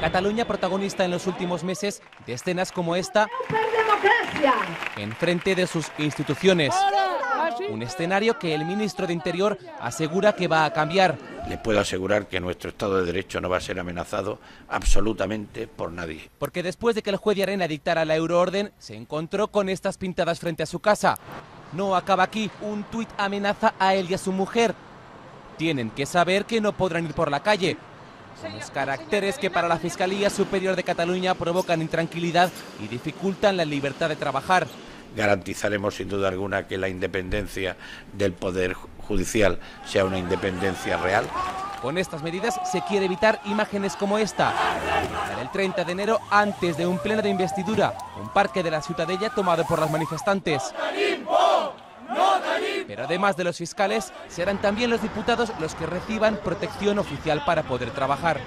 Cataluña protagonista en los últimos meses de escenas como esta en frente de sus instituciones. Un escenario que el ministro de Interior asegura que va a cambiar. Le puedo asegurar que nuestro Estado de Derecho no va a ser amenazado absolutamente por nadie. Porque después de que el juez de Arena dictara la euroorden, se encontró con estas pintadas frente a su casa. No acaba aquí, un tuit amenaza a él y a su mujer. Tienen que saber que no podrán ir por la calle. Son los caracteres que para la Fiscalía Superior de Cataluña provocan intranquilidad y dificultan la libertad de trabajar garantizaremos sin duda alguna que la independencia del Poder Judicial sea una independencia real. Con estas medidas se quiere evitar imágenes como esta, del 30 de enero antes de un pleno de investidura, un parque de la Ciutadella tomado por las manifestantes. Pero además de los fiscales, serán también los diputados los que reciban protección oficial para poder trabajar.